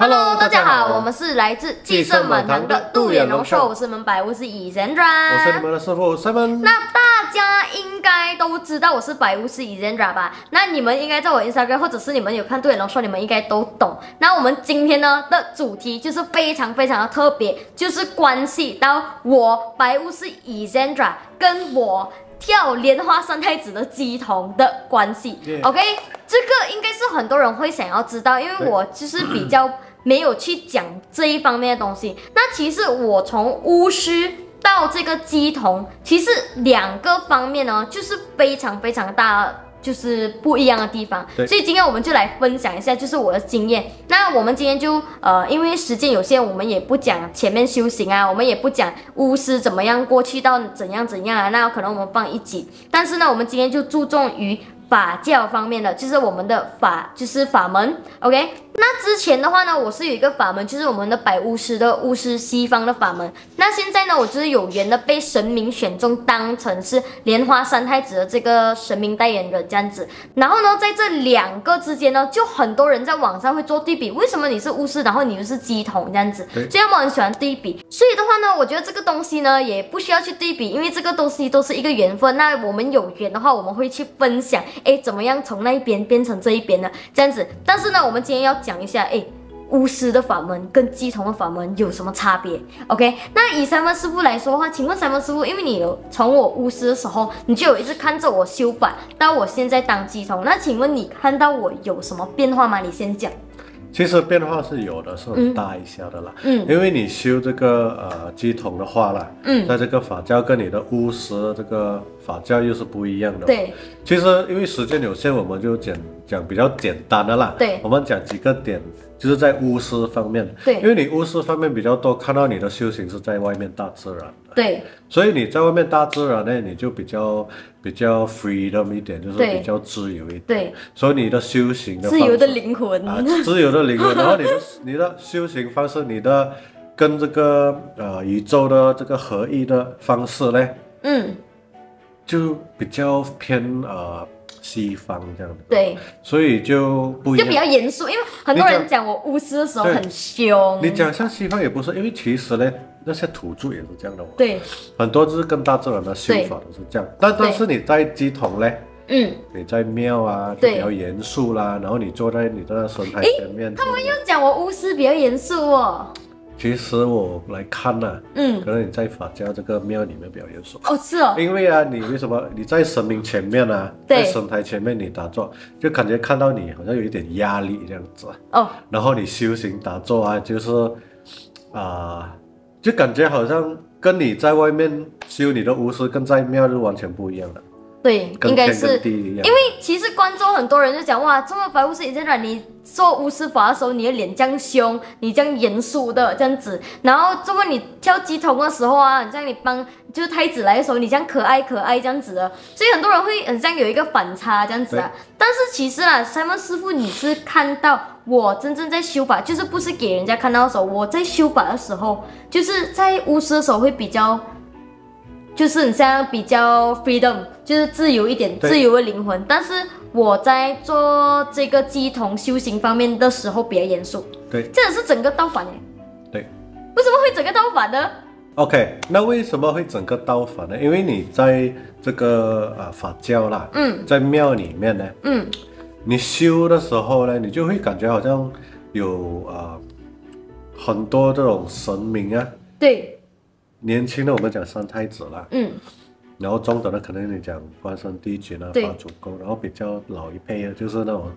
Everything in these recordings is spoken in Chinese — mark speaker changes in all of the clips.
Speaker 1: Hello，大家好，我们是来自寄生满堂的杜远龙兽，我是门百，我是以前传，
Speaker 2: 我是你们的师傅 Simon。
Speaker 1: 那大家应该都知道我是百巫师以前传吧？那你们应该在我 Instagram 或者是你们有看杜远龙兽，你们应该都懂。那我们今天呢的主题就是非常非常的特别，就是关系到我百巫师以前传跟我跳莲花三太子的鸡同的关系。OK，这个应该是很多人会想要知道，因为我就是比较。没有去讲这一方面的东西。那其实我从巫师到这个鸡童，其实两个方面呢，就是非常非常大，就是不一样的地方。所以今天我们就来分享一下，就是我的经验。那我们今天就呃，因为时间有限，我们也不讲前面修行啊，我们也不讲巫师怎么样过去到怎样怎样啊。那可能我们放一集。但是呢，我们今天就注重于法教方面的，就是我们的法，就是法门。OK。那之前的话呢，我是有一个法门，就是我们的百巫师的巫师西方的法门。那现在呢，我就是有缘的被神明选中，当成是莲花三太子的这个神明代言人这样子。然后呢，在这两个之间呢，就很多人在网上会做对比，为什么你是巫师，然后你又是鸡童这样子？所以他们很喜欢对比。所以的话呢，我觉得这个东西呢，也不需要去对比，因为这个东西都是一个缘分。那我们有缘的话，我们会去分享，哎，怎么样从那一边变成这一边呢？这样子。但是呢，我们今天要讲。一下，哎，巫师的法门跟鸡虫的法门有什么差别？OK，那以三文师傅来说的话，请问三文师傅，因为你有从我巫师的时候，你就有一直看着我修法，到我现在当鸡虫，那请问你看到我有什么变化吗？你先讲。
Speaker 2: 其实变化是有的，是很大一下的啦。嗯，因为你修这个呃鸡桶的话啦，嗯，在这个法教跟你的巫师这个法教又是不一样的。
Speaker 1: 对，
Speaker 2: 其实因为时间有限，我们就讲讲比较简单的啦。
Speaker 1: 对，
Speaker 2: 我们讲几个点。就是在巫师方面，
Speaker 1: 对，
Speaker 2: 因为你巫师方面比较多，看到你的修行是在外面大自然的，
Speaker 1: 对，
Speaker 2: 所以你在外面大自然呢，你就比较比较 freedom 一点，就是比较自由一点，
Speaker 1: 对，
Speaker 2: 所以你的修行的
Speaker 1: 自由的灵魂。
Speaker 2: 啊，自由的灵魂，然后你的你的修行方式，你的跟这个呃宇宙的这个合一的方式呢，嗯，就比较偏呃。西方这样的，
Speaker 1: 对，
Speaker 2: 所以就不
Speaker 1: 就比较严肃，因为很多人讲我巫师的时候很凶。
Speaker 2: 你讲像西方也不是，因为其实呢，那些土著也是这样的。
Speaker 1: 对，
Speaker 2: 很多就是跟大自然的修法都是这样。但但是你在鸡桶呢，嗯，你在庙啊，就比较严肃啦。然后你坐在你的神台前面，
Speaker 1: 他们又讲我巫师比较严肃哦。
Speaker 2: 其实我来看呢，嗯，可能你在法家这个庙里面表演说
Speaker 1: 哦，是哦，
Speaker 2: 因为啊，你为什么你在神明前面呢？在神台前面你打坐，就感觉看到你好像有一点压力这样子哦。然后你修行打坐啊，就是啊，就感觉好像跟你在外面修你的巫师跟在庙是完全不一样的。
Speaker 1: 对，应该是，因为其实观众很多人就讲哇，这么白巫师已经让你做巫师法的时候，你的脸这样凶，你这样严肃的这样子，然后这么你跳鸡童的时候啊，你像你帮就是太子来的时候，你这样可爱可爱这样子的，所以很多人会很像有一个反差这样子啊。但是其实啊，Simon 师傅你是看到我真正在修法，就是不是给人家看到的时候，我在修法的时候，就是在巫师的时候会比较。就是你像比较 freedom，就是自由一点，自由的灵魂。但是我在做这个鸡同修行方面的时候比较严肃。
Speaker 2: 对，
Speaker 1: 这是整个倒反哎。
Speaker 2: 对。
Speaker 1: 为什么会整个倒反呢
Speaker 2: ？OK，那为什么会整个倒反呢？因为你在这个呃法教啦，嗯，在庙里面呢，嗯，你修的时候呢，你就会感觉好像有啊很多这种神明啊。
Speaker 1: 对。
Speaker 2: 年轻的我们讲三太子啦，嗯，然后中等的可能你讲关圣帝君啊、八主公，然后比较老一辈的，就是那种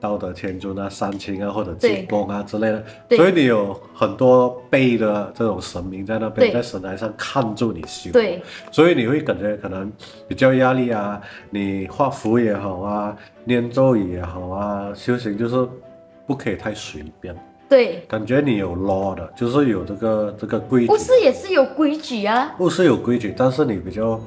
Speaker 2: 道德天尊啊、三清啊或者济公啊之类的，所以你有很多辈的这种神明在那边在神台上看住你修，
Speaker 1: 对，
Speaker 2: 所以你会感觉可能比较压力啊，你画符也好啊，念咒语也好啊，修行就是不可以太随便。
Speaker 1: 对，
Speaker 2: 感觉你有 law 的，就是有这个这个规矩。
Speaker 1: 不是也是有规矩啊？
Speaker 2: 不是有规矩，但是你比较，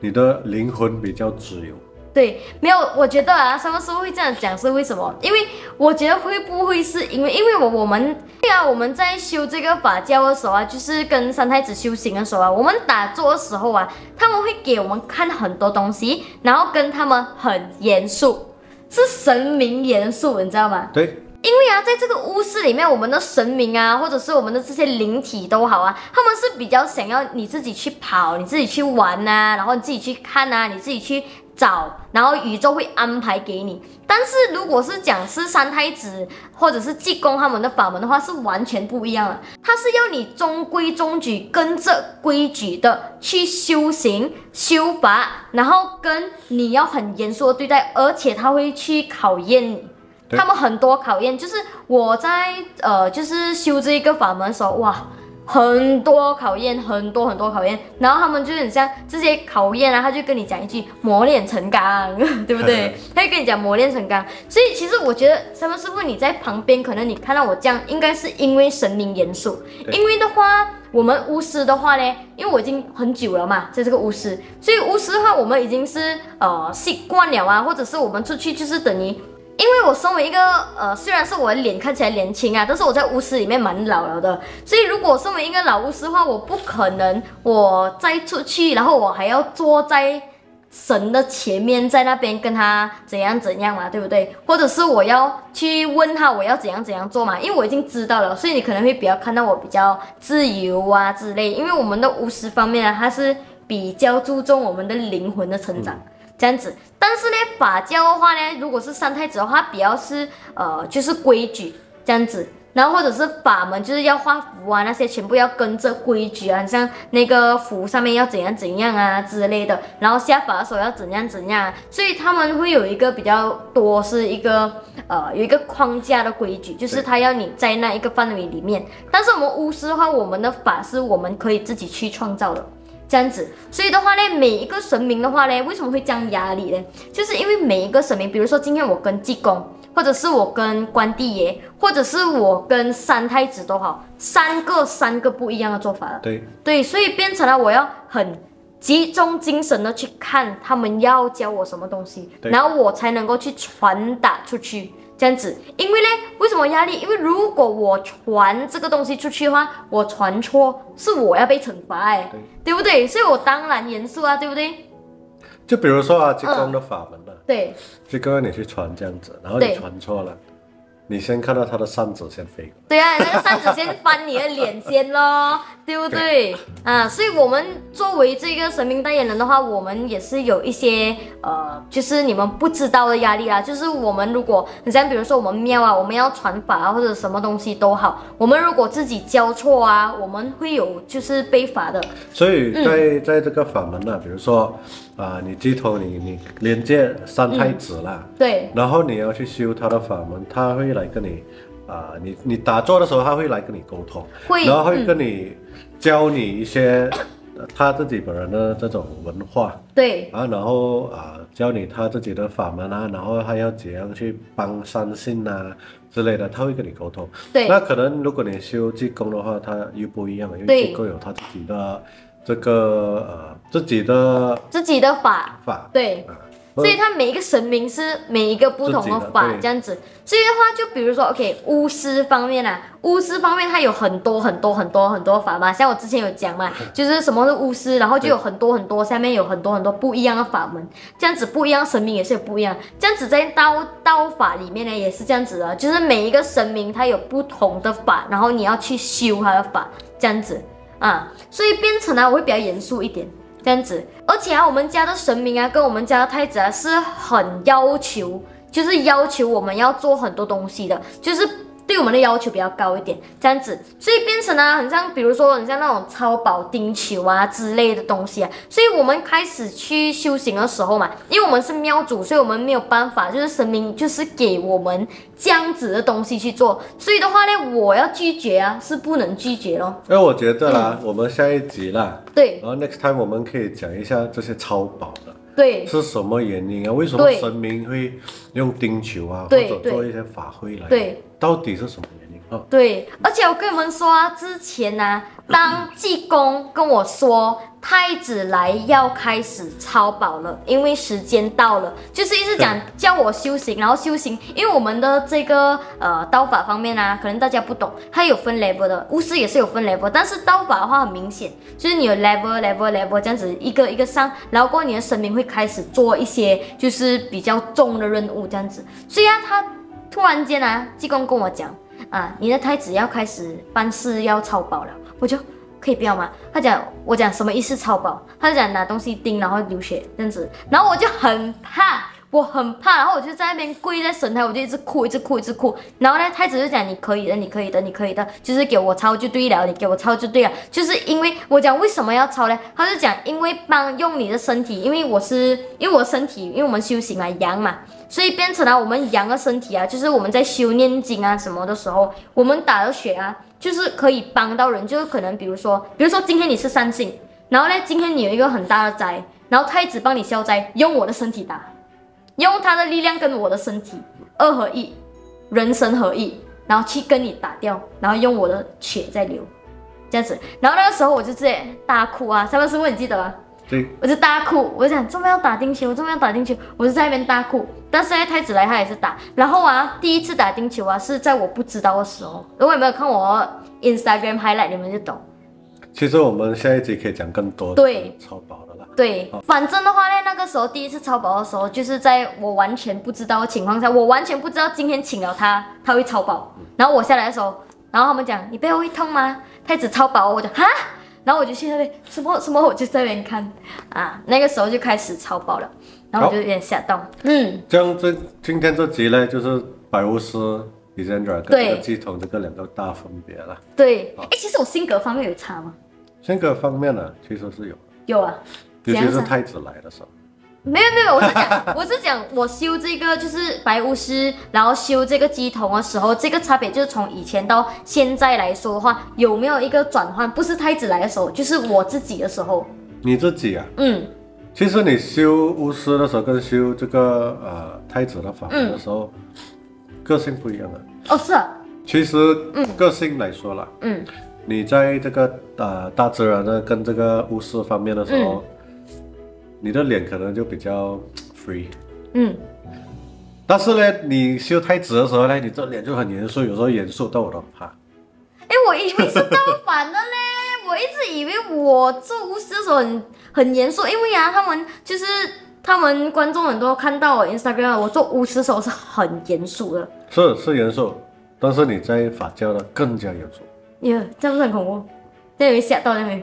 Speaker 2: 你的灵魂比较自由。
Speaker 1: 对，没有，我觉得啊，什么时候会这样讲是为什么？因为我觉得会不会是因为，因为我我们对啊，我们在修这个法教的时候啊，就是跟三太子修行的时候啊，我们打坐的时候啊，他们会给我们看很多东西，然后跟他们很严肃，是神明严肃，你知道吗？
Speaker 2: 对。
Speaker 1: 因为啊，在这个巫师里面，我们的神明啊，或者是我们的这些灵体都好啊，他们是比较想要你自己去跑，你自己去玩呐，然后你自己去看呐，你自己去找，然后宇宙会安排给你。但是如果是讲是三太子或者是济公他们的法门的话，是完全不一样的。他是要你中规中矩，跟着规矩的去修行修法，然后跟你要很严肃的对待，而且他会去考验你。他们很多考验，就是我在呃，就是修这一个法门的时候，哇，很多考验，很多很多考验。然后他们就很像这些考验啊，他就跟你讲一句磨练成钢，对不对？他就跟你讲磨练成钢。所以其实我觉得三分师傅你在旁边，可能你看到我这样，应该是因为神明严肃。因为的话，我们巫师的话呢，因为我已经很久了嘛，在这个巫师，所以巫师的话，我们已经是呃习惯了啊，或者是我们出去就是等于。因为我身为一个呃，虽然是我的脸看起来年轻啊，但是我在巫师里面蛮老了的。所以如果身为一个老巫师的话，我不可能我再出去，然后我还要坐在神的前面，在那边跟他怎样怎样嘛，对不对？或者是我要去问他我要怎样怎样做嘛？因为我已经知道了，所以你可能会比较看到我比较自由啊之类。因为我们的巫师方面啊，他是比较注重我们的灵魂的成长。这样子，但是呢，法教的话呢，如果是三太子的话，比较是呃，就是规矩这样子，然后或者是法门，就是要画符啊，那些全部要跟着规矩啊，像那个符上面要怎样怎样啊之类的，然后下法的时候要怎样怎样，所以他们会有一个比较多是一个呃有一个框架的规矩，就是他要你在那一个范围里面。但是我们巫师的话，我们的法是我们可以自己去创造的。这样子，所以的话呢，每一个神明的话呢，为什么会这样压力呢？就是因为每一个神明，比如说今天我跟济公，或者是我跟关帝爷，或者是我跟三太子都好，三个三个不一样的做法了。
Speaker 2: 对
Speaker 1: 对，所以变成了我要很集中精神的去看他们要教我什么东西，然后我才能够去传达出去。这样子，因为呢，为什么压力？因为如果我传这个东西出去的话，我传错，是我要被惩罚哎，对不对？所以我当然严肃啊，对不对？
Speaker 2: 就比如说啊，济公的法门了，
Speaker 1: 对，
Speaker 2: 济公你去传这样子，然后你传错了。你先看到他的扇子先飞，
Speaker 1: 对啊，那个扇子先翻你的脸先咯，对不对？啊，所以我们作为这个神明代言人的话，我们也是有一些呃，就是你们不知道的压力啊。就是我们如果你像比如说我们庙啊，我们要传法啊，或者什么东西都好，我们如果自己交错啊，我们会有就是被罚的。
Speaker 2: 所以在在这个法门呢，比如说。啊，你寄托你你连接三太子了，
Speaker 1: 对，
Speaker 2: 然后你要去修他的法门，他会来跟你，啊，你你打坐的时候他会来跟你沟通，
Speaker 1: 会，
Speaker 2: 然后会跟你教你一些他自己本人的这种文化，
Speaker 1: 对，
Speaker 2: 啊，然后啊教你他自己的法门啊，然后他要怎样去帮善信啊之类的，他会跟你沟通，
Speaker 1: 对，
Speaker 2: 那可能如果你修济公的话，他又不一样，因为济公有他自己的。这个呃，自己的
Speaker 1: 自己的法。
Speaker 2: 法。
Speaker 1: 对，所以它每一个神明是每一个不同的法这样子。所以的话，就比如说，OK，巫师方面啊，巫师方面它有很多很多很多很多法嘛。像我之前有讲嘛，就是什么是巫师，然后就有很多很多，下面有很多很多不一样的法门，这样子不一样神明也是有不一样。这样子在刀刀法里面呢，也是这样子的，就是每一个神明它有不同的法，然后你要去修它的法，这样子。啊，所以变成啊，我会比较严肃一点，这样子。而且啊，我们家的神明啊，跟我们家的太子啊，是很要求，就是要求我们要做很多东西的，就是。对我们的要求比较高一点，这样子，所以变成了很像，比如说很像那种超宝钉球啊之类的东西啊。所以我们开始去修行的时候嘛，因为我们是庙主，所以我们没有办法，就是神明就是给我们这样子的东西去做。所以的话呢，我要拒绝啊，是不能拒绝咯。
Speaker 2: 因为我觉得啦，我们下一集啦，
Speaker 1: 对，
Speaker 2: 然后 next time 我们可以讲一下这些超宝的，
Speaker 1: 对，
Speaker 2: 是什么原因啊？为什么神明会用钉球啊，或者做一些法会来？
Speaker 1: 对。
Speaker 2: 到底是什么原因啊？
Speaker 1: 对，而且我跟你们说啊，之前呢，当济公跟我说太子来要开始超宝了，因为时间到了，就是一直讲叫我修行，然后修行，因为我们的这个呃刀法方面啊，可能大家不懂，它有分 level 的，巫师也是有分 level，但是刀法的话很明显，就是你有 level level level 这样子一个一个上，然后过你的神明会开始做一些就是比较重的任务这样子，所以啊他。突然间啊，济公跟我讲啊，你的太子要开始办事要超保了，我就可以不要吗？他讲我讲什么意思超保？他就讲拿东西钉，然后流血这样子，然后我就很怕。我很怕，然后我就在那边跪在神台，我就一直哭，一直哭，一直哭。然后呢，太子就讲你可以的，你可以的，你可以的，就是给我抄就对了，你给我抄就对了。就是因为我讲为什么要抄呢？他就讲因为帮用你的身体，因为我是因为我身体，因为我们修行嘛，阳嘛，所以变成了我们阳的身体啊，就是我们在修念经啊什么的时候，我们打的血啊，就是可以帮到人，就是可能比如说，比如说今天你是三性，然后呢，今天你有一个很大的灾，然后太子帮你消灾，用我的身体打。用他的力量跟我的身体二合一，人神合一，然后去跟你打掉，然后用我的血在流，这样子。然后那个时候我就直接大哭啊，三位师傅你记得吗？
Speaker 2: 对，
Speaker 1: 我就大哭，我就讲这么要打钉球，这么要打钉球，我就在那边大哭。但是在太子来他也是打，然后啊，第一次打钉球啊是在我不知道的时候，如果有没有看我 Instagram highlight，你们就懂。
Speaker 2: 其实我们下一集可以讲更多
Speaker 1: 对
Speaker 2: 超薄的啦。
Speaker 1: 对，反正的话呢，那个时候第一次超保的时候，就是在我完全不知道的情况下，我完全不知道今天请了他，他会超保。然后我下来的时候，然后他们讲你背后会痛吗？太子超保，我就哈，然后我就去那边什么什么，我就在那边看啊，那个时候就开始超保了，然后我就有点吓到。嗯，
Speaker 2: 这样这今天这集呢，就是百巫师 Ezra 跟这个系统这个两个大分别了。
Speaker 1: 对，哎，其实我性格方面有差吗？
Speaker 2: 性格方面呢，其实是有。
Speaker 1: 有啊。
Speaker 2: 尤其是太子来的时候，
Speaker 1: 没有没有，我是讲我是讲我修这个就是白巫师，然后修这个鸡童的时候，这个差别就是从以前到现在来说的话，有没有一个转换？不是太子来的时候，就是我自己的时候。
Speaker 2: 你自己啊？嗯。其实你修巫师的时候跟修这个呃太子的法门的时候，个性不一样的。
Speaker 1: 哦，是啊。
Speaker 2: 其实，嗯，个性来说了，嗯，你在这个呃大自然的跟这个巫师方面的时候。你的脸可能就比较 free，嗯，但是呢，你修太直的时候呢，你这脸就很严肃，有时候严肃到我都怕。
Speaker 1: 哎，我以为是倒反的嘞，我一直以为我做巫师的时候很很严肃，因为啊，他们就是他们观众很多看到我 Instagram，我做巫师的时候是很严肃的。
Speaker 2: 是是严肃，但是你在法教呢更加严肃。
Speaker 1: 耶，这样不是很恐怖？这有吓到那边。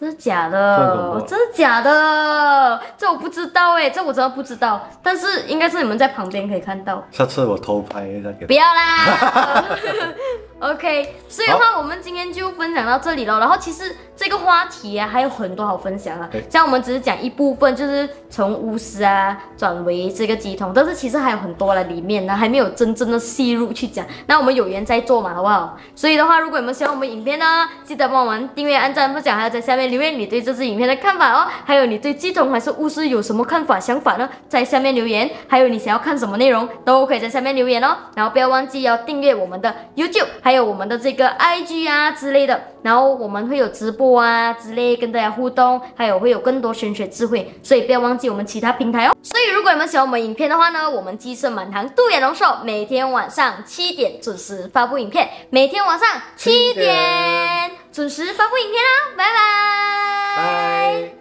Speaker 2: 对。
Speaker 1: 真的假的？真的假的？这我不知道哎，这我真的不知道。但是应该是你们在旁边可以看到。
Speaker 2: 下次我偷拍一下给。
Speaker 1: 不要啦。OK，所以的话，我们今天就分享到这里了。然后其实这个话题啊，还有很多好分享啊。像我们只是讲一部分，就是从巫师啊转为这个鸡桶，但是其实还有很多了里面呢，还没有真正的细入去讲。那我们有缘再做嘛，好不好？所以的话，如果你们喜欢我们影片呢，记得帮我们订阅、按赞、分享，还有在下面留言你对这支影片的看法哦。还有你对鸡桶还是巫师有什么看法、想法呢？在下面留言。还有你想要看什么内容，都可以在下面留言哦。然后不要忘记要订阅我们的 YouTube。还有我们的这个 IG 啊之类的，然后我们会有直播啊之类跟大家互动，还有会有更多玄学智慧，所以不要忘记我们其他平台哦。所以如果你们喜欢我们影片的话呢，我们鸡生满堂杜眼龙寿每天晚上七点准时发布影片，每天晚上七点准时发布影片啦，拜拜。